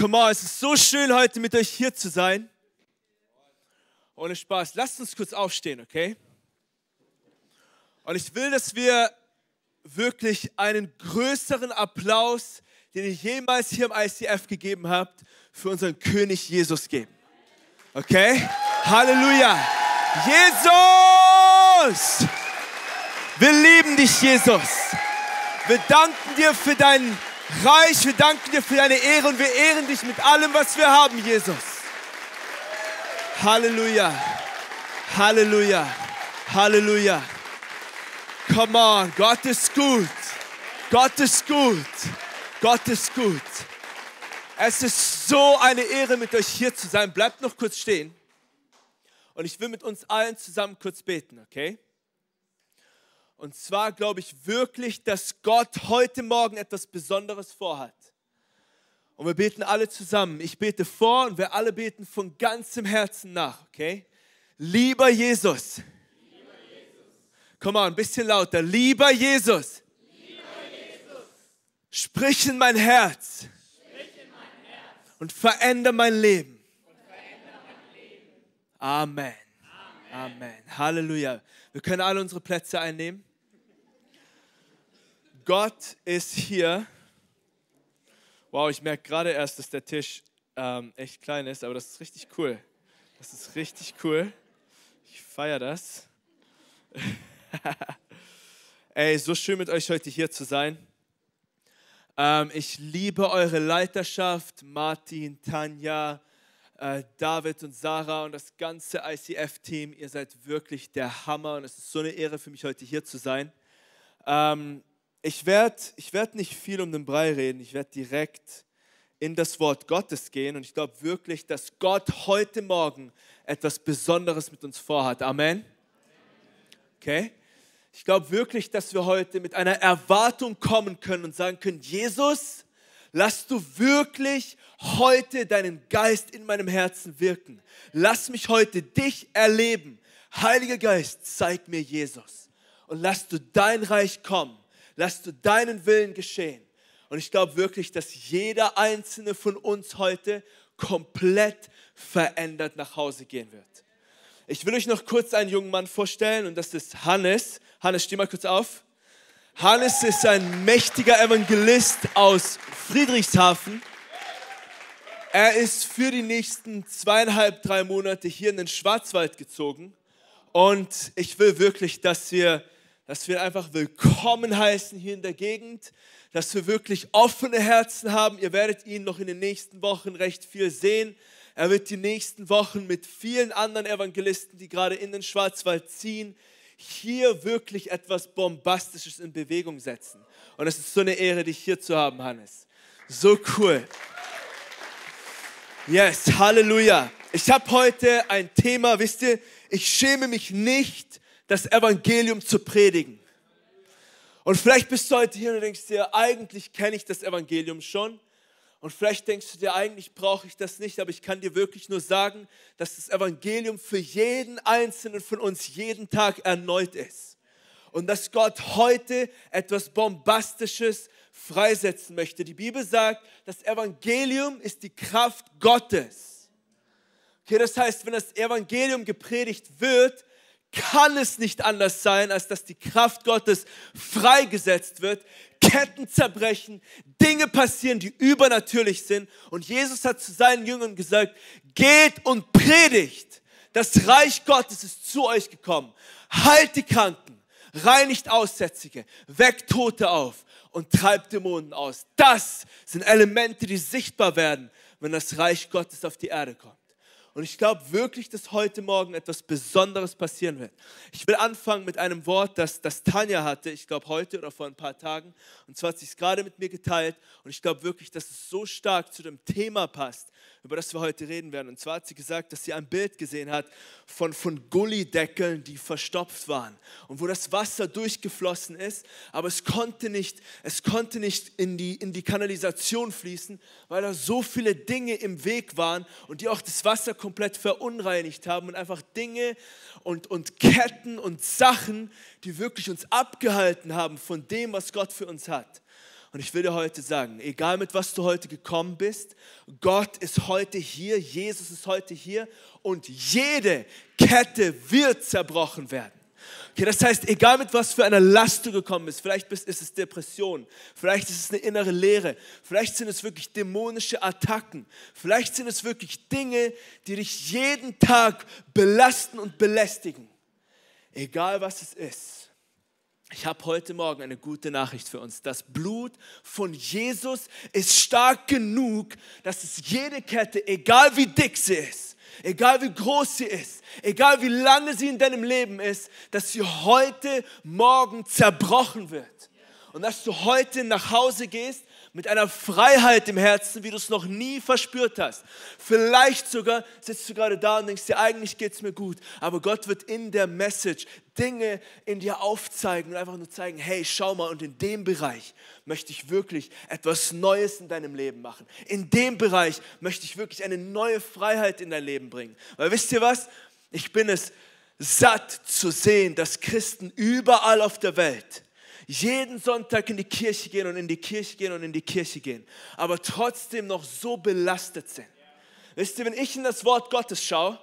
Come on, es ist so schön, heute mit euch hier zu sein. Ohne Spaß. Lasst uns kurz aufstehen, okay? Und ich will, dass wir wirklich einen größeren Applaus, den ihr jemals hier im ICF gegeben habt, für unseren König Jesus geben. Okay? Halleluja! Jesus! Wir lieben dich, Jesus. Wir danken dir für dein Reich. Wir danken dir für deine Ehre und wir ehren dich mit allem, was wir haben, Jesus. Halleluja. Halleluja. Halleluja. Come on, Gott ist gut. Gott ist gut. Gott ist gut. Es ist so eine Ehre, mit euch hier zu sein. Bleibt noch kurz stehen. Und ich will mit uns allen zusammen kurz beten, okay? Und zwar glaube ich wirklich, dass Gott heute Morgen etwas Besonderes vorhat. Und wir beten alle zusammen. Ich bete vor und wir alle beten von ganzem Herzen nach, okay? Lieber Jesus. Lieber Jesus. Komm mal, ein bisschen lauter. Lieber Jesus. Lieber Jesus. Sprich in mein Herz. In mein Herz. Und verändere mein Leben. Veränder mein Leben. Amen. Amen. Amen. Halleluja. Wir können alle unsere Plätze einnehmen. Gott ist hier. Wow, ich merke gerade erst, dass der Tisch ähm, echt klein ist, aber das ist richtig cool. Das ist richtig cool. Ich feiere das. Ey, so schön mit euch heute hier zu sein. Ähm, ich liebe eure Leiterschaft, Martin, Tanja, äh, David und Sarah und das ganze ICF-Team. Ihr seid wirklich der Hammer und es ist so eine Ehre für mich, heute hier zu sein. Ähm, ich werde ich werd nicht viel um den Brei reden, ich werde direkt in das Wort Gottes gehen und ich glaube wirklich, dass Gott heute Morgen etwas Besonderes mit uns vorhat. Amen. Okay? Ich glaube wirklich, dass wir heute mit einer Erwartung kommen können und sagen können, Jesus, lass du wirklich heute deinen Geist in meinem Herzen wirken. Lass mich heute dich erleben. Heiliger Geist, zeig mir Jesus und lass du dein Reich kommen lass du deinen Willen geschehen. Und ich glaube wirklich, dass jeder einzelne von uns heute komplett verändert nach Hause gehen wird. Ich will euch noch kurz einen jungen Mann vorstellen und das ist Hannes. Hannes, steh mal kurz auf. Hannes ist ein mächtiger Evangelist aus Friedrichshafen. Er ist für die nächsten zweieinhalb, drei Monate hier in den Schwarzwald gezogen. Und ich will wirklich, dass wir dass wir einfach willkommen heißen hier in der Gegend, dass wir wirklich offene Herzen haben. Ihr werdet ihn noch in den nächsten Wochen recht viel sehen. Er wird die nächsten Wochen mit vielen anderen Evangelisten, die gerade in den Schwarzwald ziehen, hier wirklich etwas Bombastisches in Bewegung setzen. Und es ist so eine Ehre, dich hier zu haben, Hannes. So cool. Yes, Halleluja. Ich habe heute ein Thema, wisst ihr, ich schäme mich nicht das Evangelium zu predigen. Und vielleicht bist du heute hier und denkst dir, eigentlich kenne ich das Evangelium schon. Und vielleicht denkst du dir, eigentlich brauche ich das nicht, aber ich kann dir wirklich nur sagen, dass das Evangelium für jeden Einzelnen von uns jeden Tag erneut ist. Und dass Gott heute etwas Bombastisches freisetzen möchte. Die Bibel sagt, das Evangelium ist die Kraft Gottes. Okay, das heißt, wenn das Evangelium gepredigt wird, kann es nicht anders sein, als dass die Kraft Gottes freigesetzt wird, Ketten zerbrechen, Dinge passieren, die übernatürlich sind. Und Jesus hat zu seinen Jüngern gesagt, geht und predigt. Das Reich Gottes ist zu euch gekommen. Heilt die Kranken, reinigt Aussätzige, weckt Tote auf und treibt Dämonen aus. Das sind Elemente, die sichtbar werden, wenn das Reich Gottes auf die Erde kommt. Und ich glaube wirklich, dass heute Morgen etwas Besonderes passieren wird. Ich will anfangen mit einem Wort, das, das Tanja hatte, ich glaube heute oder vor ein paar Tagen. Und zwar hat sie es gerade mit mir geteilt. Und ich glaube wirklich, dass es so stark zu dem Thema passt, über das wir heute reden werden. Und zwar hat sie gesagt, dass sie ein Bild gesehen hat von, von Gullideckeln, die verstopft waren und wo das Wasser durchgeflossen ist, aber es konnte nicht, es konnte nicht in, die, in die Kanalisation fließen, weil da so viele Dinge im Weg waren und die auch das Wasser komplett verunreinigt haben und einfach Dinge und, und Ketten und Sachen, die wirklich uns abgehalten haben von dem, was Gott für uns hat. Und ich will dir heute sagen, egal mit was du heute gekommen bist, Gott ist heute hier, Jesus ist heute hier und jede Kette wird zerbrochen werden. Okay, das heißt, egal mit was für einer Last du gekommen bist, vielleicht ist es Depression, vielleicht ist es eine innere Leere, vielleicht sind es wirklich dämonische Attacken, vielleicht sind es wirklich Dinge, die dich jeden Tag belasten und belästigen. Egal was es ist. Ich habe heute Morgen eine gute Nachricht für uns. Das Blut von Jesus ist stark genug, dass es jede Kette, egal wie dick sie ist, egal wie groß sie ist, egal wie lange sie in deinem Leben ist, dass sie heute Morgen zerbrochen wird. Und dass du heute nach Hause gehst mit einer Freiheit im Herzen, wie du es noch nie verspürt hast. Vielleicht sogar sitzt du gerade da und denkst dir, eigentlich geht es mir gut. Aber Gott wird in der Message Dinge in dir aufzeigen und einfach nur zeigen, hey, schau mal, und in dem Bereich möchte ich wirklich etwas Neues in deinem Leben machen. In dem Bereich möchte ich wirklich eine neue Freiheit in dein Leben bringen. Weil wisst ihr was? Ich bin es satt zu sehen, dass Christen überall auf der Welt jeden Sonntag in die Kirche gehen und in die Kirche gehen und in die Kirche gehen, aber trotzdem noch so belastet sind. Wisst ihr, wenn ich in das Wort Gottes schaue,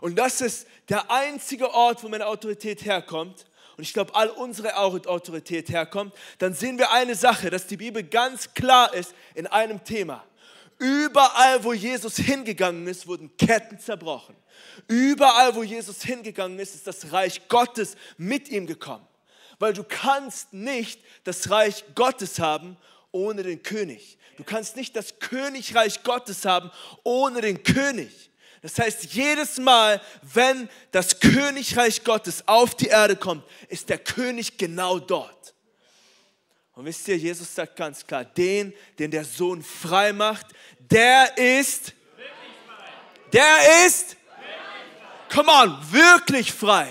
und das ist der einzige Ort, wo meine Autorität herkommt, und ich glaube, all unsere Autorität herkommt, dann sehen wir eine Sache, dass die Bibel ganz klar ist in einem Thema. Überall, wo Jesus hingegangen ist, wurden Ketten zerbrochen. Überall, wo Jesus hingegangen ist, ist das Reich Gottes mit ihm gekommen weil du kannst nicht das Reich Gottes haben ohne den König. Du kannst nicht das Königreich Gottes haben ohne den König. Das heißt, jedes Mal, wenn das Königreich Gottes auf die Erde kommt, ist der König genau dort. Und wisst ihr, Jesus sagt ganz klar, den, den der Sohn frei macht, der ist, der ist, come on, wirklich frei.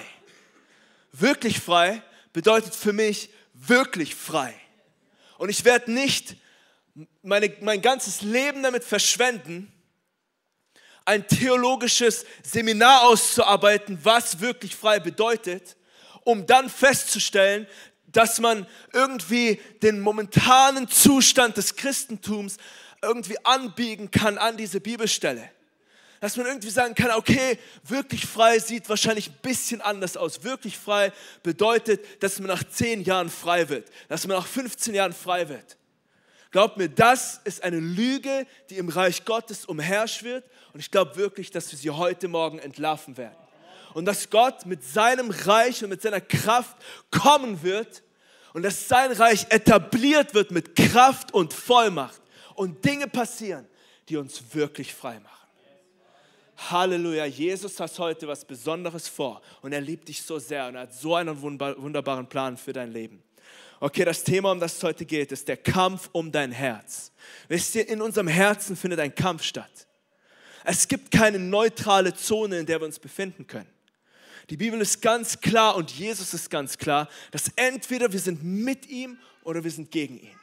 Wirklich frei bedeutet für mich wirklich frei. Und ich werde nicht meine, mein ganzes Leben damit verschwenden, ein theologisches Seminar auszuarbeiten, was wirklich frei bedeutet, um dann festzustellen, dass man irgendwie den momentanen Zustand des Christentums irgendwie anbiegen kann an diese Bibelstelle dass man irgendwie sagen kann, okay, wirklich frei sieht wahrscheinlich ein bisschen anders aus. Wirklich frei bedeutet, dass man nach 10 Jahren frei wird, dass man nach 15 Jahren frei wird. Glaubt mir, das ist eine Lüge, die im Reich Gottes umherschwirrt und ich glaube wirklich, dass wir sie heute Morgen entlarven werden. Und dass Gott mit seinem Reich und mit seiner Kraft kommen wird und dass sein Reich etabliert wird mit Kraft und Vollmacht und Dinge passieren, die uns wirklich frei machen. Halleluja, Jesus hat heute was Besonderes vor und er liebt dich so sehr und er hat so einen wunderbaren Plan für dein Leben. Okay, das Thema, um das es heute geht, ist der Kampf um dein Herz. Wisst ihr, in unserem Herzen findet ein Kampf statt. Es gibt keine neutrale Zone, in der wir uns befinden können. Die Bibel ist ganz klar und Jesus ist ganz klar, dass entweder wir sind mit ihm oder wir sind gegen ihn.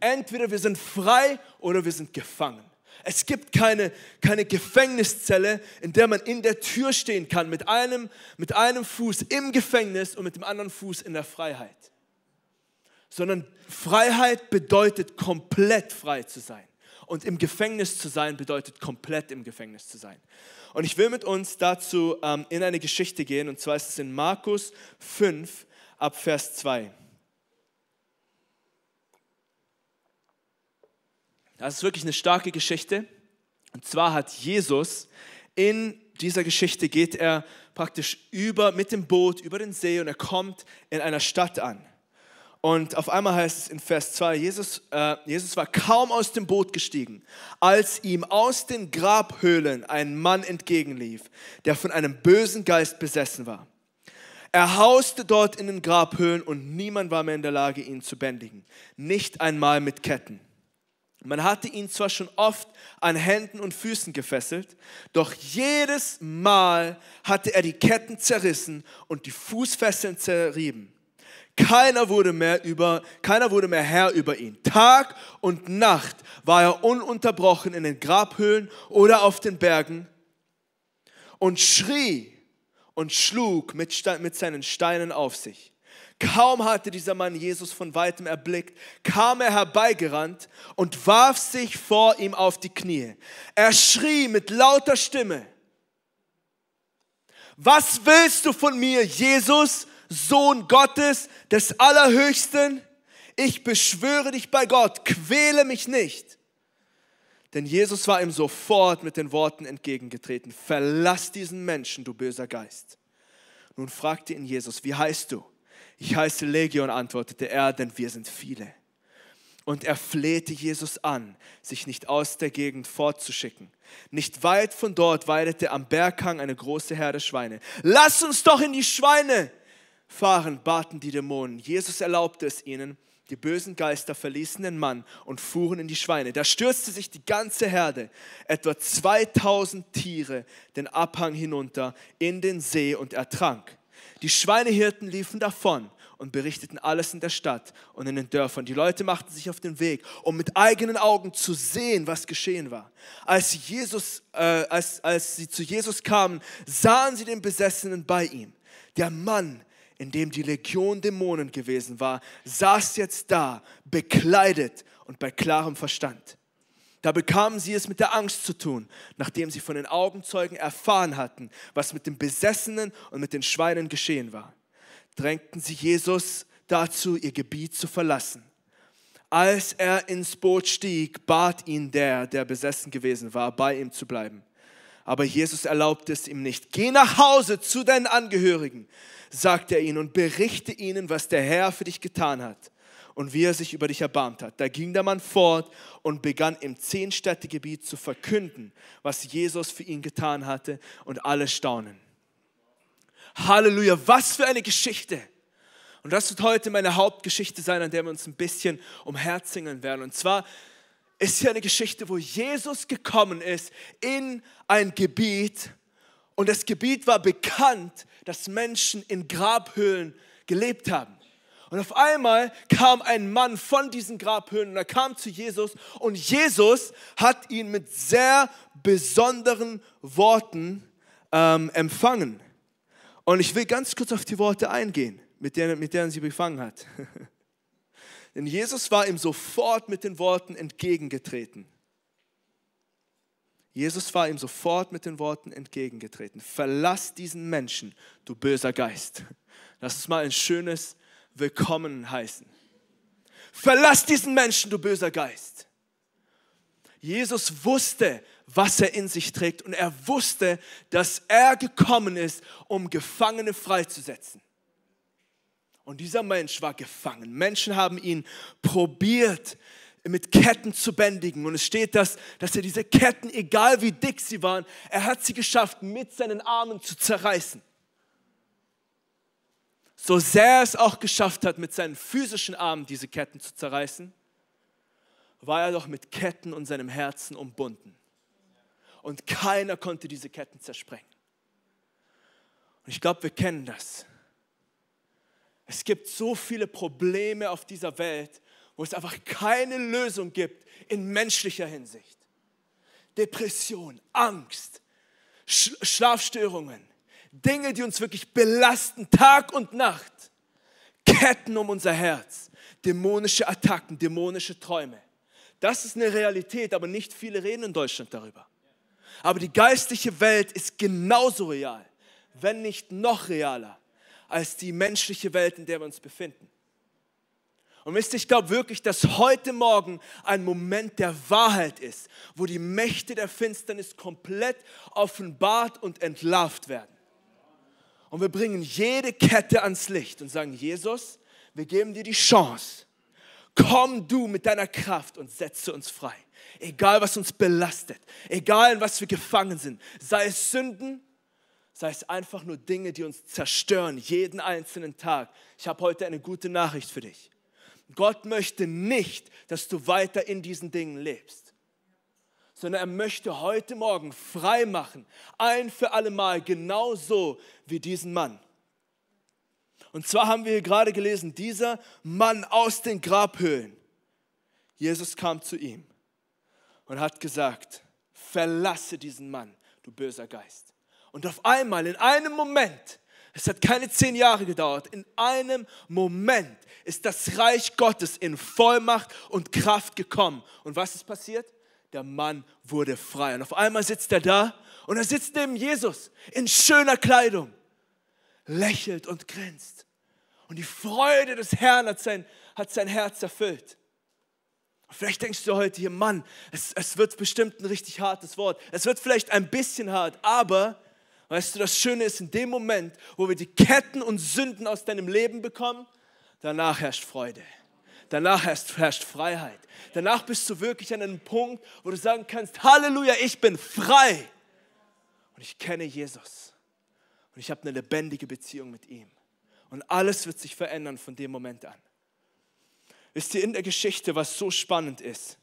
Entweder wir sind frei oder wir sind gefangen. Es gibt keine, keine Gefängniszelle, in der man in der Tür stehen kann, mit einem, mit einem Fuß im Gefängnis und mit dem anderen Fuß in der Freiheit. Sondern Freiheit bedeutet komplett frei zu sein. Und im Gefängnis zu sein bedeutet komplett im Gefängnis zu sein. Und ich will mit uns dazu ähm, in eine Geschichte gehen, und zwar ist es in Markus 5 ab Vers 2. Das ist wirklich eine starke Geschichte. Und zwar hat Jesus in dieser Geschichte geht er praktisch über mit dem Boot über den See und er kommt in einer Stadt an. Und auf einmal heißt es in Vers 2, Jesus, äh, Jesus war kaum aus dem Boot gestiegen, als ihm aus den Grabhöhlen ein Mann entgegenlief, der von einem bösen Geist besessen war. Er hauste dort in den Grabhöhlen und niemand war mehr in der Lage, ihn zu bändigen, nicht einmal mit Ketten. Man hatte ihn zwar schon oft an Händen und Füßen gefesselt, doch jedes Mal hatte er die Ketten zerrissen und die Fußfesseln zerrieben. Keiner wurde mehr über, keiner wurde mehr Herr über ihn. Tag und Nacht war er ununterbrochen in den Grabhöhlen oder auf den Bergen und schrie und schlug mit, mit seinen Steinen auf sich. Kaum hatte dieser Mann Jesus von weitem erblickt, kam er herbeigerannt und warf sich vor ihm auf die Knie. Er schrie mit lauter Stimme, was willst du von mir, Jesus, Sohn Gottes, des Allerhöchsten? Ich beschwöre dich bei Gott, quäle mich nicht. Denn Jesus war ihm sofort mit den Worten entgegengetreten, verlass diesen Menschen, du böser Geist. Nun fragte ihn Jesus, wie heißt du? Ich heiße Legion, antwortete er, denn wir sind viele. Und er flehte Jesus an, sich nicht aus der Gegend fortzuschicken. Nicht weit von dort weidete am Berghang eine große Herde Schweine. Lass uns doch in die Schweine fahren, baten die Dämonen. Jesus erlaubte es ihnen. Die bösen Geister verließen den Mann und fuhren in die Schweine. Da stürzte sich die ganze Herde, etwa 2000 Tiere, den Abhang hinunter in den See und ertrank. Die Schweinehirten liefen davon und berichteten alles in der Stadt und in den Dörfern. Die Leute machten sich auf den Weg, um mit eigenen Augen zu sehen, was geschehen war. Als, Jesus, äh, als, als sie zu Jesus kamen, sahen sie den Besessenen bei ihm. Der Mann, in dem die Legion Dämonen gewesen war, saß jetzt da, bekleidet und bei klarem Verstand. Da bekamen sie es mit der Angst zu tun, nachdem sie von den Augenzeugen erfahren hatten, was mit den Besessenen und mit den Schweinen geschehen war. Drängten sie Jesus dazu, ihr Gebiet zu verlassen. Als er ins Boot stieg, bat ihn der, der besessen gewesen war, bei ihm zu bleiben. Aber Jesus erlaubte es ihm nicht. Geh nach Hause zu deinen Angehörigen, sagte er ihnen, und berichte ihnen, was der Herr für dich getan hat und wie er sich über dich erbarmt hat. Da ging der Mann fort und begann im Zehnstädtegebiet zu verkünden, was Jesus für ihn getan hatte und alle staunen. Halleluja, was für eine Geschichte. Und das wird heute meine Hauptgeschichte sein, an der wir uns ein bisschen umherzingeln werden. Und zwar ist hier eine Geschichte, wo Jesus gekommen ist in ein Gebiet und das Gebiet war bekannt, dass Menschen in Grabhöhlen gelebt haben. Und auf einmal kam ein Mann von diesen Grabhöhlen und er kam zu Jesus und Jesus hat ihn mit sehr besonderen Worten ähm, empfangen. Und ich will ganz kurz auf die Worte eingehen, mit denen, mit denen sie befangen hat. Denn Jesus war ihm sofort mit den Worten entgegengetreten. Jesus war ihm sofort mit den Worten entgegengetreten. Verlass diesen Menschen, du böser Geist. Lass uns mal ein schönes willkommen heißen. Verlass diesen Menschen, du böser Geist. Jesus wusste, was er in sich trägt und er wusste, dass er gekommen ist, um Gefangene freizusetzen. Und dieser Mensch war gefangen. Menschen haben ihn probiert mit Ketten zu bändigen. Und es steht, dass, dass er diese Ketten, egal wie dick sie waren, er hat sie geschafft, mit seinen Armen zu zerreißen so sehr er es auch geschafft hat, mit seinen physischen Armen diese Ketten zu zerreißen, war er doch mit Ketten und seinem Herzen umbunden. Und keiner konnte diese Ketten zersprengen. Und ich glaube, wir kennen das. Es gibt so viele Probleme auf dieser Welt, wo es einfach keine Lösung gibt in menschlicher Hinsicht. Depression, Angst, Sch Schlafstörungen, Dinge, die uns wirklich belasten, Tag und Nacht. Ketten um unser Herz, dämonische Attacken, dämonische Träume. Das ist eine Realität, aber nicht viele reden in Deutschland darüber. Aber die geistliche Welt ist genauso real, wenn nicht noch realer, als die menschliche Welt, in der wir uns befinden. Und wisst ihr, ich glaube wirklich, dass heute Morgen ein Moment der Wahrheit ist, wo die Mächte der Finsternis komplett offenbart und entlarvt werden. Und wir bringen jede Kette ans Licht und sagen, Jesus, wir geben dir die Chance. Komm du mit deiner Kraft und setze uns frei. Egal, was uns belastet, egal, in was wir gefangen sind, sei es Sünden, sei es einfach nur Dinge, die uns zerstören, jeden einzelnen Tag. Ich habe heute eine gute Nachricht für dich. Gott möchte nicht, dass du weiter in diesen Dingen lebst sondern er möchte heute Morgen frei machen, ein für alle Mal, genauso wie diesen Mann. Und zwar haben wir hier gerade gelesen, dieser Mann aus den Grabhöhlen. Jesus kam zu ihm und hat gesagt, verlasse diesen Mann, du böser Geist. Und auf einmal, in einem Moment, Es hat keine zehn Jahre gedauert. In einem Moment ist das Reich Gottes in Vollmacht und Kraft gekommen. Und was ist passiert? Der Mann wurde frei. Und auf einmal sitzt er da und er sitzt neben Jesus in schöner Kleidung, lächelt und grinst. Und die Freude des Herrn hat sein, hat sein Herz erfüllt. Vielleicht denkst du heute hier, Mann, es, es wird bestimmt ein richtig hartes Wort. Es wird vielleicht ein bisschen hart, aber weißt du, das Schöne ist, in dem Moment, wo wir die Ketten und Sünden aus deinem Leben bekommen, danach herrscht Freude. Danach herrscht, Freiheit. Danach bist du wirklich an einem Punkt, wo du sagen kannst, Halleluja, ich bin frei. Und ich kenne Jesus. Und ich habe eine lebendige Beziehung mit ihm. Und alles wird sich verändern von dem Moment an. Wisst ihr, in der Geschichte, was so spannend ist,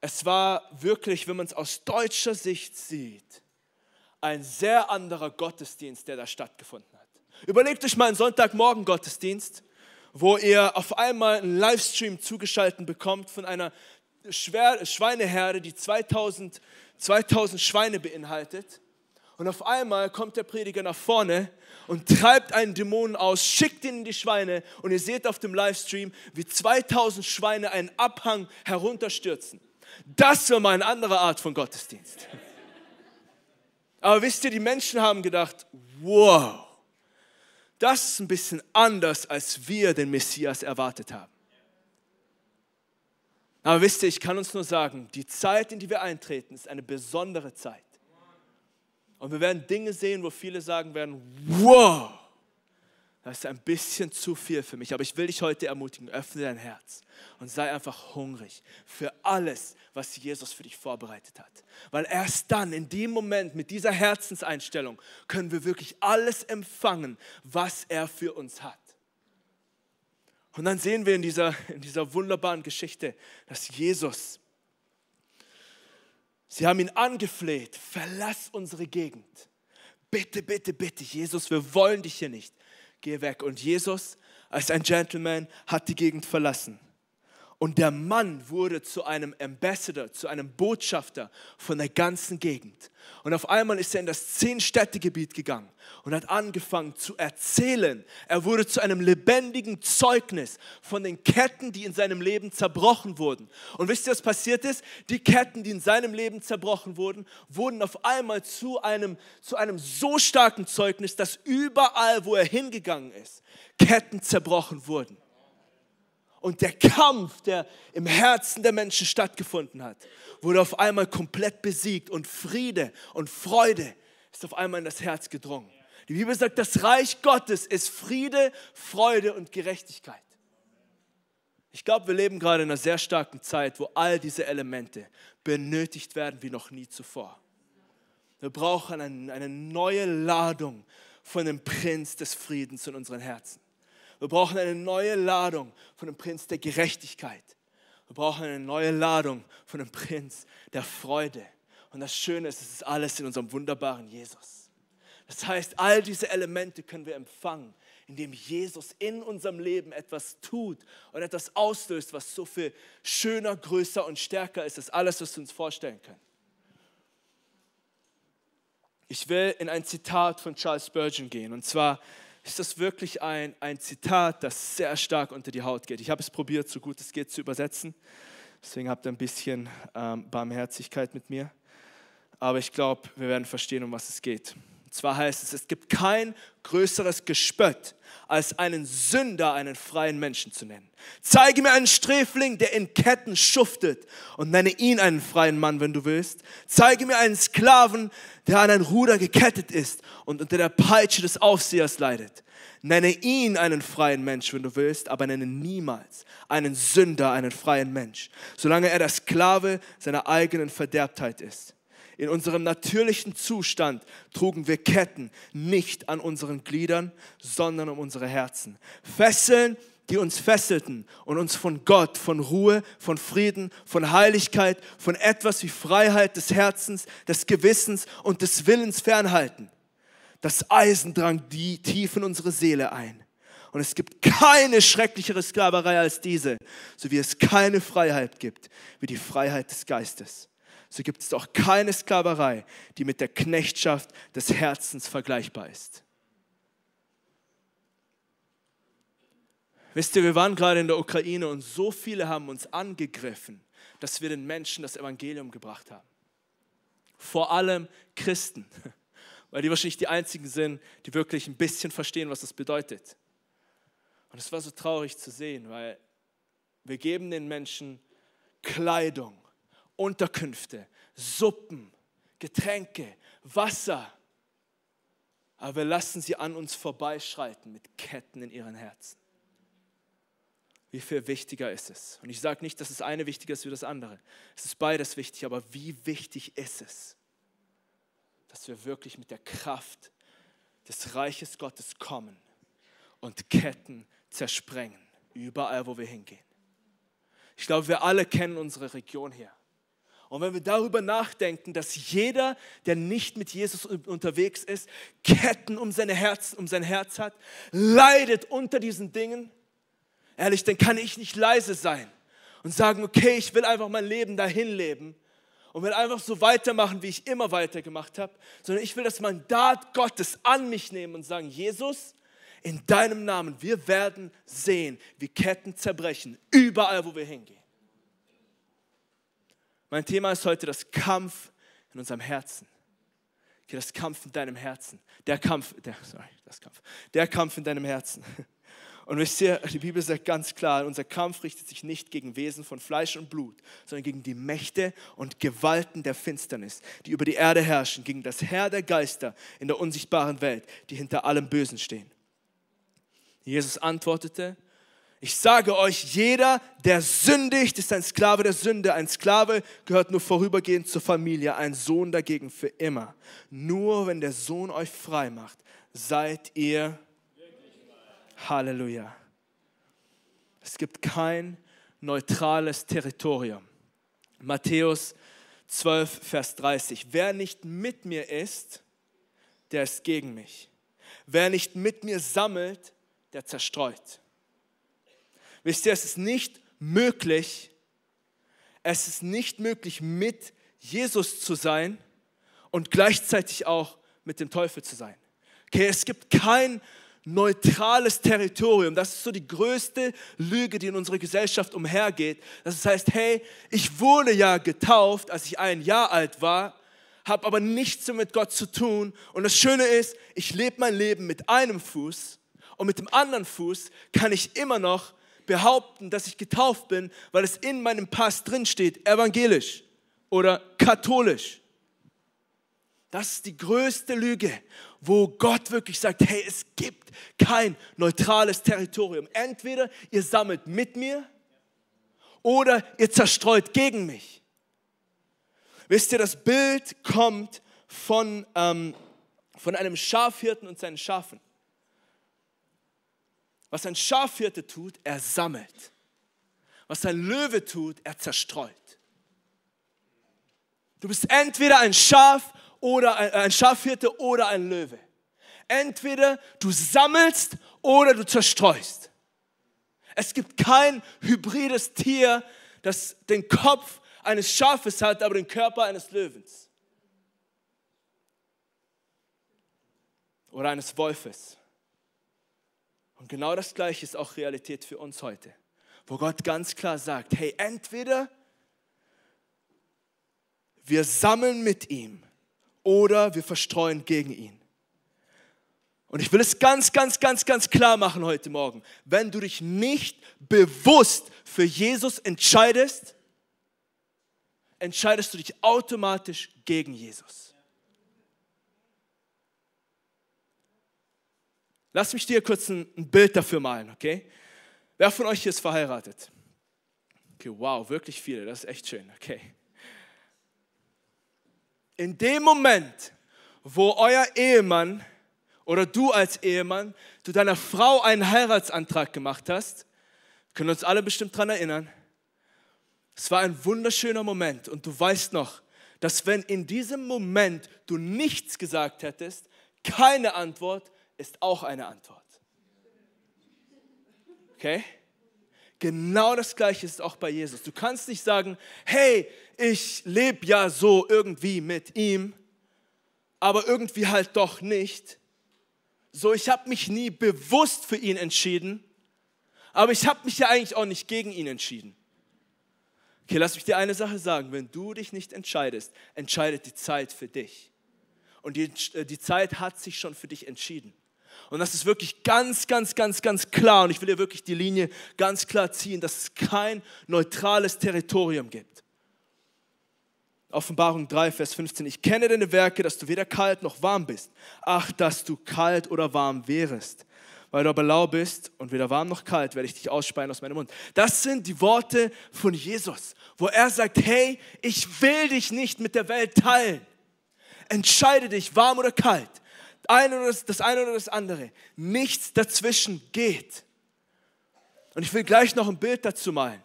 es war wirklich, wenn man es aus deutscher Sicht sieht, ein sehr anderer Gottesdienst, der da stattgefunden hat. Überlegt euch mal einen Sonntagmorgen Gottesdienst, wo ihr auf einmal einen Livestream zugeschaltet bekommt von einer Schweineherde, die 2000, 2000 Schweine beinhaltet. Und auf einmal kommt der Prediger nach vorne und treibt einen Dämon aus, schickt ihn in die Schweine und ihr seht auf dem Livestream, wie 2000 Schweine einen Abhang herunterstürzen. Das war mal eine andere Art von Gottesdienst. Aber wisst ihr, die Menschen haben gedacht, wow, das ist ein bisschen anders, als wir den Messias erwartet haben. Aber wisst ihr, ich kann uns nur sagen, die Zeit, in die wir eintreten, ist eine besondere Zeit. Und wir werden Dinge sehen, wo viele sagen werden, wow, das ist ein bisschen zu viel für mich. Aber ich will dich heute ermutigen, öffne dein Herz und sei einfach hungrig für alles, was Jesus für dich vorbereitet hat. Weil erst dann, in dem Moment, mit dieser Herzenseinstellung, können wir wirklich alles empfangen, was er für uns hat. Und dann sehen wir in dieser, in dieser wunderbaren Geschichte, dass Jesus Sie haben ihn angefleht, verlass unsere Gegend. Bitte, bitte, bitte, Jesus, wir wollen dich hier nicht. Geh weg. Und Jesus, als ein Gentleman, hat die Gegend verlassen. Und der Mann wurde zu einem Ambassador, zu einem Botschafter von der ganzen Gegend. Und auf einmal ist er in das Zehn-Städte-Gebiet gegangen und hat angefangen zu erzählen. Er wurde zu einem lebendigen Zeugnis von den Ketten, die in seinem Leben zerbrochen wurden. Und wisst ihr, was passiert ist? Die Ketten, die in seinem Leben zerbrochen wurden, wurden auf einmal zu einem, zu einem so starken Zeugnis, dass überall, wo er hingegangen ist, Ketten zerbrochen wurden und der Kampf, der im Herzen der Menschen stattgefunden hat, wurde auf einmal komplett besiegt und Friede und Freude ist auf einmal in das Herz gedrungen. Die Bibel sagt, das Reich Gottes ist Friede, Freude und Gerechtigkeit. Ich glaube, wir leben gerade in einer sehr starken Zeit, wo all diese Elemente benötigt werden wie noch nie zuvor. Wir brauchen eine, neue Ladung von dem Prinz des Friedens in unseren Herzen. Wir brauchen eine neue Ladung von dem Prinz der Gerechtigkeit. Wir brauchen eine neue Ladung von dem Prinz der Freude. Und das Schöne ist, es ist alles in unserem wunderbaren Jesus. Das heißt, all diese Elemente können wir empfangen, indem Jesus in unserem Leben etwas tut und etwas auslöst, was so viel schöner, größer und stärker ist als alles, was wir uns vorstellen können. Ich will in ein Zitat von Charles Spurgeon gehen. Und zwar ist das wirklich ein, ein Zitat, das sehr stark unter die Haut geht. Ich habe es probiert, so gut es geht, zu übersetzen. Deswegen habt ihr ein bisschen ähm, Barmherzigkeit mit mir. Aber ich glaube, wir werden verstehen, um was es geht. Und zwar heißt es, es gibt kein größeres Gespött, als einen Sünder einen freien Menschen zu nennen. Zeige mir einen Sträfling, der in Ketten schuftet und nenne ihn einen freien Mann, wenn du willst. Zeige mir einen Sklaven, der an ein Ruder gekettet ist und unter der Peitsche des Aufsehers leidet. Nenne ihn einen freien Mensch, wenn du willst, aber nenne niemals einen Sünder einen freien Mensch, solange er der Sklave seiner eigenen Verderbtheit ist. In unserem natürlichen Zustand trugen wir Ketten nicht an unseren Gliedern, sondern um unsere Herzen. Fesseln, die uns fesselten und uns von Gott, von Ruhe, von Frieden, von Heiligkeit, von etwas wie Freiheit des Herzens, des Gewissens und des Willens fernhalten. Das Eisen drang die tief in unsere Seele ein. Und es gibt keine schrecklichere Sklaverei als diese, so wie es keine Freiheit gibt, wie die Freiheit des Geistes so gibt es auch keine Sklaverei, die mit der Knechtschaft des Herzens vergleichbar ist. Wisst ihr, wir waren gerade in der Ukraine und so viele haben uns angegriffen, dass wir den Menschen das Evangelium gebracht haben. Vor allem Christen, weil die wahrscheinlich die einzigen sind, die wirklich ein bisschen verstehen, was das bedeutet. Und es war so traurig zu sehen, weil wir geben den Menschen Kleidung, Unterkünfte, Suppen, Getränke, Wasser, aber wir lassen sie an uns vorbeischreiten mit Ketten in ihren Herzen wie viel wichtiger ist es? Und ich sage nicht, dass das eine wichtiger ist wie das andere. Es ist beides wichtig, aber wie wichtig ist es, dass wir wirklich mit der Kraft des Reiches Gottes kommen und Ketten zersprengen, überall, wo wir hingehen. Ich glaube, wir alle kennen unsere Region hier. Und wenn wir darüber nachdenken, dass jeder, der nicht mit Jesus unterwegs ist, Ketten um, seine Herz, um sein Herz hat, leidet unter diesen Dingen, Ehrlich, dann kann ich nicht leise sein und sagen, okay, ich will einfach mein Leben dahin leben und will einfach so weitermachen, wie ich immer weitergemacht habe, sondern ich will das Mandat Gottes an mich nehmen und sagen, Jesus, in deinem Namen, wir werden sehen, wie Ketten zerbrechen, überall, wo wir hingehen. Mein Thema ist heute das Kampf in unserem Herzen. Okay, das Kampf in deinem Herzen. Der Kampf, der, sorry, das Kampf. Der Kampf in deinem Herzen. Und wisst ihr, die Bibel sagt ganz klar, unser Kampf richtet sich nicht gegen Wesen von Fleisch und Blut, sondern gegen die Mächte und Gewalten der Finsternis, die über die Erde herrschen, gegen das Herr der Geister in der unsichtbaren Welt, die hinter allem Bösen stehen. Jesus antwortete, ich sage euch, jeder, der sündigt, ist ein Sklave der Sünde. Ein Sklave gehört nur vorübergehend zur Familie, ein Sohn dagegen für immer. Nur wenn der Sohn euch frei macht, seid ihr Halleluja. Es gibt kein neutrales Territorium. Matthäus 12, Vers 30. Wer nicht mit mir ist, der ist gegen mich. Wer nicht mit mir sammelt, der zerstreut. Wisst ihr, es ist nicht möglich, es ist nicht möglich, mit Jesus zu sein und gleichzeitig auch mit dem Teufel zu sein. Okay, es gibt kein neutrales Territorium. Das ist so die größte Lüge, die in unserer Gesellschaft umhergeht. Das heißt, hey, ich wurde ja getauft, als ich ein Jahr alt war, habe aber nichts mit Gott zu tun. Und das Schöne ist, ich lebe mein Leben mit einem Fuß und mit dem anderen Fuß kann ich immer noch behaupten, dass ich getauft bin, weil es in meinem Pass drin steht, evangelisch oder katholisch. Das ist die größte Lüge, wo Gott wirklich sagt, hey, es gibt kein neutrales Territorium. Entweder ihr sammelt mit mir oder ihr zerstreut gegen mich. Wisst ihr, das Bild kommt von, ähm, von einem Schafhirten und seinen Schafen. Was ein Schafhirte tut, er sammelt. Was ein Löwe tut, er zerstreut. Du bist entweder ein Schaf oder ein, ein Schafhirte oder ein Löwe. Entweder du sammelst oder du zerstreust. Es gibt kein hybrides Tier, das den Kopf eines Schafes hat, aber den Körper eines Löwens. Oder eines Wolfes. Und genau das Gleiche ist auch Realität für uns heute, wo Gott ganz klar sagt, hey, entweder wir sammeln mit ihm oder wir verstreuen gegen ihn. Und ich will es ganz, ganz, ganz, ganz klar machen heute Morgen. Wenn du dich nicht bewusst für Jesus entscheidest, entscheidest du dich automatisch gegen Jesus. Lass mich dir kurz ein, Bild dafür malen, okay? Wer von euch hier ist verheiratet? Okay, wow, wirklich viele, das ist echt schön, okay in dem Moment, wo euer Ehemann oder du als Ehemann zu deiner Frau einen Heiratsantrag gemacht hast, können uns alle bestimmt daran erinnern, es war ein wunderschöner Moment und du weißt noch, dass wenn in diesem Moment du nichts gesagt hättest, keine Antwort ist auch eine Antwort. Okay? Genau das Gleiche ist auch bei Jesus. Du kannst nicht sagen, hey, ich lebe ja so irgendwie mit ihm, aber irgendwie halt doch nicht. So, ich habe mich nie bewusst für ihn entschieden, Aber ich habe mich ja eigentlich auch nicht gegen ihn entschieden. Okay, lass mich dir eine Sache sagen. Wenn du dich nicht entscheidest, entscheidet die Zeit für dich. Und die, äh, die Zeit hat sich schon für dich entschieden. Und das ist wirklich ganz, ganz, ganz, ganz klar. Und ich will dir wirklich die Linie ganz klar ziehen, dass es kein neutrales Territorium gibt. Offenbarung 3, Vers 15. Ich kenne deine Werke, dass du weder kalt noch warm bist. Ach, dass du kalt oder warm wärest. Weil du aber lau bist und weder warm noch kalt, werde ich dich ausspeien aus meinem Mund. Das sind die Worte von Jesus, wo er sagt, hey, ich will dich nicht mit der Welt teilen. Entscheide dich, warm oder kalt. Das, eine oder das andere. Nichts dazwischen geht. Und ich will gleich noch ein Bild dazu malen.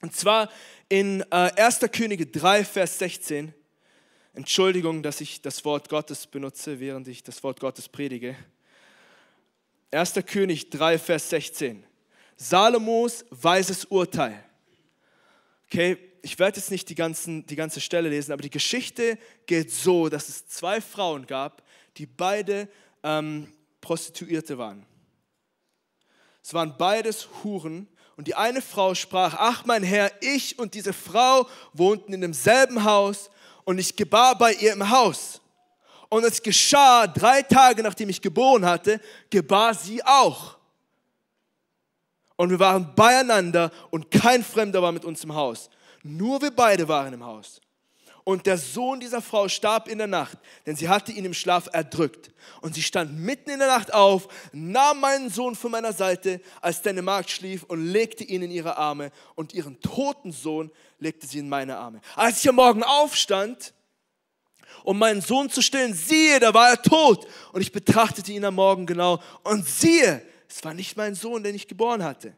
Und zwar in äh, 1. Könige 3, Vers 16. Entschuldigung, dass ich das Wort Gottes benutze, während ich das Wort Gottes predige. 1. König 3, Vers 16. Salomos weises Urteil. Okay, ich werde jetzt nicht die, ganzen, die ganze Stelle lesen, aber die Geschichte geht so, dass es zwei Frauen gab, die beide ähm, Prostituierte waren. Es waren beides Huren und die eine Frau sprach, ach mein Herr, ich und diese Frau wohnten in demselben Haus und ich gebar bei ihr im Haus. Und es geschah drei Tage, nachdem ich geboren hatte, gebar sie auch. Und wir waren beieinander und kein Fremder war mit uns im Haus. Nur wir beide waren im Haus. Und der Sohn dieser Frau starb in der Nacht, denn sie hatte ihn im Schlaf erdrückt. Und sie stand mitten in der Nacht auf, nahm meinen Sohn von meiner Seite, als deine Magd schlief, und legte ihn in ihre Arme. Und ihren toten Sohn legte sie in meine Arme. Als ich am Morgen aufstand, um meinen Sohn zu stillen, siehe, da war er tot. Und ich betrachtete ihn am Morgen genau. Und siehe, es war nicht mein Sohn, den ich geboren hatte.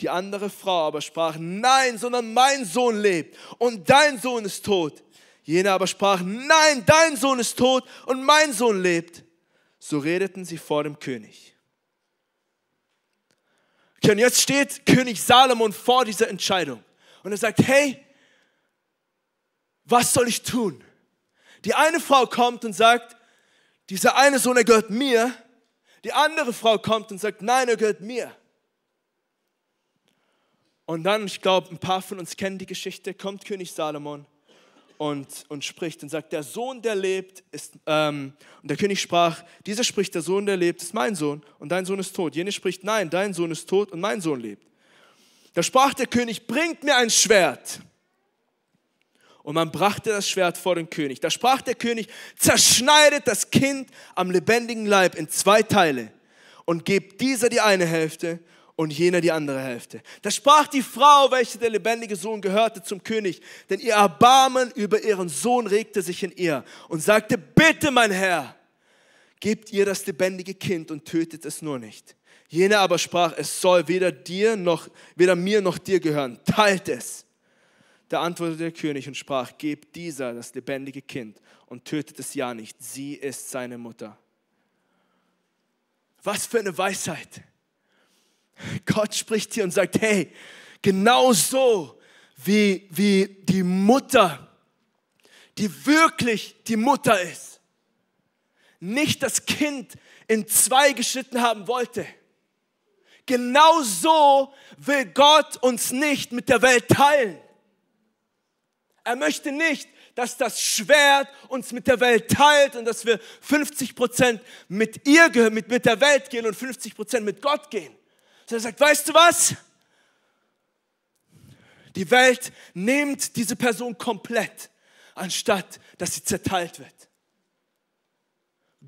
Die andere Frau aber sprach, nein, sondern mein Sohn lebt und dein Sohn ist tot. Jene aber sprach, nein, dein Sohn ist tot und mein Sohn lebt. So redeten sie vor dem König. Okay, und jetzt steht König Salomon vor dieser Entscheidung und er sagt, hey, was soll ich tun? Die eine Frau kommt und sagt, dieser eine Sohn, er gehört mir. Die andere Frau kommt und sagt, nein, er gehört mir. Und dann, ich glaube, ein paar von uns kennen die Geschichte, kommt König Salomon und, und spricht und sagt, der Sohn, der lebt, ist, ähm, und der König sprach, dieser spricht, der Sohn, der lebt, ist mein Sohn und dein Sohn ist tot. Jene spricht, nein, dein Sohn ist tot und mein Sohn lebt. Da sprach der König, bringt mir ein Schwert. Und man brachte das Schwert vor den König. Da sprach der König, zerschneidet das Kind am lebendigen Leib in zwei Teile und gebt dieser die eine Hälfte und jener die andere Hälfte. Da sprach die Frau, welche der lebendige Sohn gehörte, zum König, denn ihr Erbarmen über ihren Sohn regte sich in ihr und sagte, bitte mein Herr, gebt ihr das lebendige Kind und tötet es nur nicht. Jener aber sprach, es soll weder dir noch, weder mir noch dir gehören, teilt es. Da antwortete der König und sprach, gebt dieser das lebendige Kind und tötet es ja nicht, sie ist seine Mutter. Was für eine Weisheit. Gott spricht hier und sagt, hey, genau so wie, wie die Mutter, die wirklich die Mutter ist, nicht das Kind in zwei geschnitten haben wollte. Genau so will Gott uns nicht mit der Welt teilen. Er möchte nicht, dass das Schwert uns mit der Welt teilt und dass wir 50 Prozent mit ihr, mit, mit der Welt gehen und 50 Prozent mit Gott gehen. So er sagt, weißt du was? Die Welt nimmt diese Person komplett, anstatt dass sie zerteilt wird.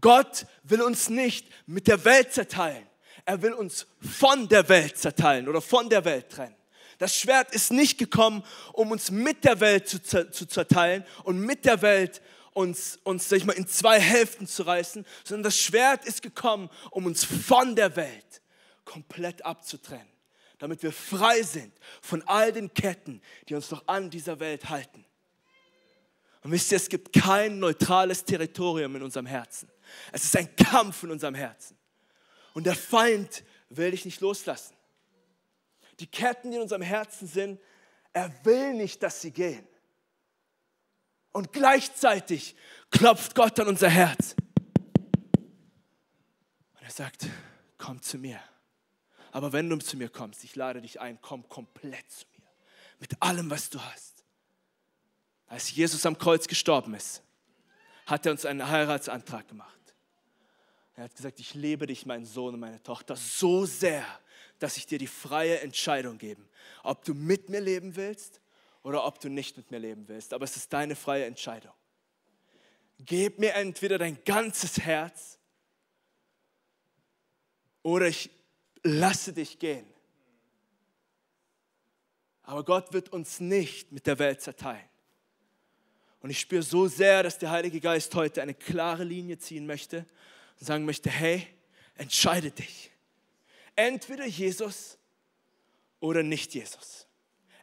Gott will uns nicht mit der Welt zerteilen. Er will uns von der Welt zerteilen oder von der Welt trennen. Das Schwert ist nicht gekommen, um uns mit der Welt zu, zu zerteilen und mit der Welt uns, uns sag ich mal, in zwei Hälften zu reißen, sondern das Schwert ist gekommen, um uns von der Welt komplett abzutrennen, damit wir frei sind von all den Ketten, die uns noch an dieser Welt halten. Und wisst ihr, es gibt kein neutrales Territorium in unserem Herzen. Es ist ein Kampf in unserem Herzen. Und der Feind will dich nicht loslassen. Die Ketten, die in unserem Herzen sind, er will nicht, dass sie gehen. Und gleichzeitig klopft Gott an unser Herz. Und er sagt, komm zu mir. Aber wenn du zu mir kommst, ich lade dich ein, komm komplett zu mir. Mit allem, was du hast. Als Jesus am Kreuz gestorben ist, hat er uns einen Heiratsantrag gemacht. Er hat gesagt, ich liebe dich, mein Sohn und meine Tochter, so sehr, dass ich dir die freie Entscheidung gebe, ob du mit mir leben willst oder ob du nicht mit mir leben willst. Aber es ist deine freie Entscheidung. Gib mir entweder dein ganzes Herz oder ich lasse dich gehen. Aber Gott wird uns nicht mit der Welt zerteilen. Und ich spüre so sehr, dass der Heilige Geist heute eine klare Linie ziehen möchte und sagen möchte, hey, entscheide dich. Entweder Jesus oder nicht Jesus.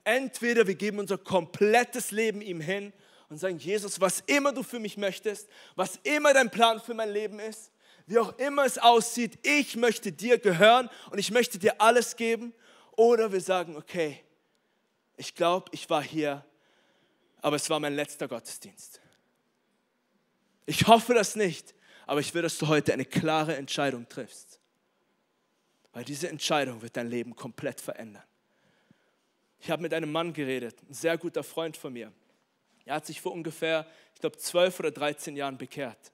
Entweder wir geben unser komplettes Leben ihm hin und sagen, Jesus, was immer du für mich möchtest, was immer dein Plan für mein Leben ist, wie auch immer es aussieht, ich möchte dir gehören und ich möchte dir alles geben. Oder wir sagen, okay, ich glaube, ich war hier, aber es war mein letzter Gottesdienst. Ich hoffe das nicht, aber ich will, dass du heute eine klare Entscheidung triffst. Weil diese Entscheidung wird dein Leben komplett verändern. Ich habe mit einem Mann geredet, ein sehr guter Freund von mir. Er hat sich vor ungefähr, ich glaube, 12 oder 13 Jahren bekehrt.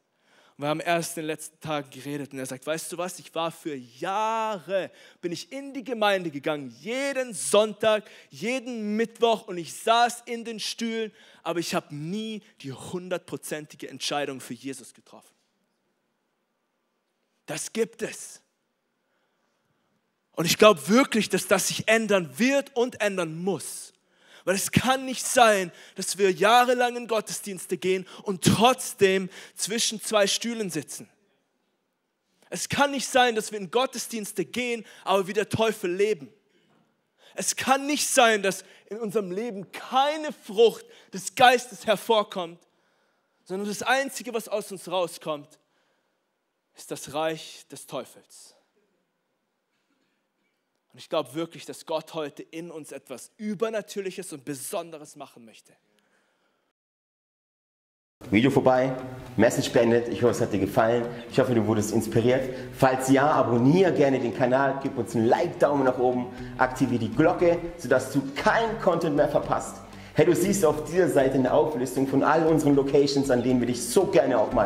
Wir haben erst in den letzten Tagen geredet und er sagt, weißt du was, ich war für Jahre, bin ich in die Gemeinde gegangen, jeden Sonntag, jeden Mittwoch und ich saß in den Stühlen, aber ich habe nie die hundertprozentige Entscheidung für Jesus getroffen. Das gibt es. Und ich glaube wirklich, dass das sich ändern wird und ändern muss. Weil es kann nicht sein, dass wir jahrelang in Gottesdienste gehen und trotzdem zwischen zwei Stühlen sitzen. Es kann nicht sein, dass wir in Gottesdienste gehen, aber wie der Teufel leben. Es kann nicht sein, dass in unserem Leben keine Frucht des Geistes hervorkommt, sondern das Einzige, was aus uns rauskommt, ist das Reich des Teufels. Und ich glaube wirklich, dass Gott heute in uns etwas Übernatürliches und Besonderes machen möchte. Video vorbei, Message beendet. Ich hoffe, es hat dir gefallen. Ich hoffe, du wurdest inspiriert. Falls ja, abonniere gerne den Kanal, gib uns einen Like, Daumen nach oben, aktiviere die Glocke, sodass du keinen Content mehr verpasst. Hey, du siehst auf dieser Seite eine Auflistung von all unseren Locations, an denen wir dich so gerne auch mal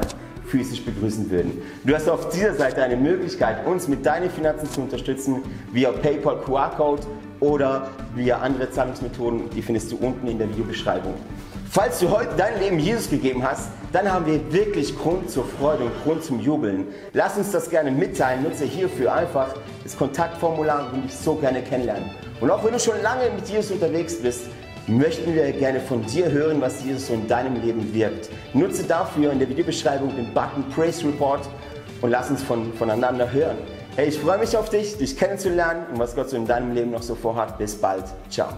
physisch begrüßen würden. Du hast auf dieser Seite eine Möglichkeit, uns mit deinen Finanzen zu unterstützen, via PayPal QR-Code oder via andere Zahlungsmethoden, die findest du unten in der Videobeschreibung. Falls du heute dein Leben Jesus gegeben hast, dann haben wir wirklich Grund zur Freude und Grund zum Jubeln. Lass uns das gerne mitteilen. Nutze hierfür einfach das Kontaktformular und dich so gerne kennenlernen. Und auch wenn du schon lange mit Jesus unterwegs bist, möchten wir gerne von dir hören, was Jesus so in deinem Leben wirkt. Nutze dafür in der Videobeschreibung den Button Praise Report und lass uns von, voneinander hören. Hey, ich freue mich auf dich, dich kennenzulernen und was Gott so in deinem Leben noch so vorhat. Bis bald. Ciao.